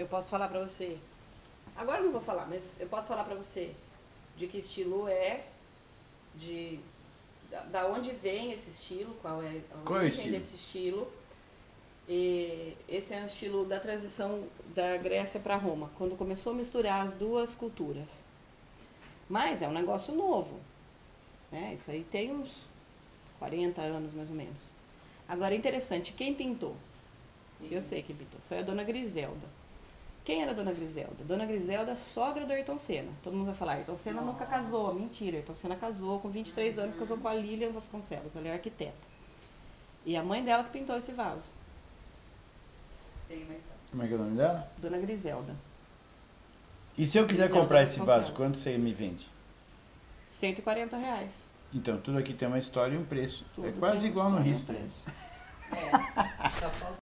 eu posso falar pra você. Agora eu não vou falar, mas eu posso falar pra você de que estilo é, de da, da onde vem esse estilo, qual é a Qual é o origem estilo? desse estilo. E esse é o estilo da transição da Grécia para Roma, quando começou a misturar as duas culturas. Mas é um negócio novo. Né? Isso aí tem uns 40 anos mais ou menos. Agora, interessante, quem pintou? Eu sei quem pintou. Foi a dona Griselda. Quem era a dona Griselda? Dona Griselda, sogra do Ayrton Senna. Todo mundo vai falar, Ayrton Senna nunca casou. Mentira, Ayrton Senna casou com 23 anos, casou com a Lilian Vasconcelos. Ela é arquiteta. E a mãe dela que pintou esse vaso. Como é que é o nome dela? Dona Griselda. E se eu quiser Griselda comprar esse vaso, quanto você me vende? 140 reais. Então, tudo aqui tem uma história e um preço. Tudo é quase igual no risco. preço. É.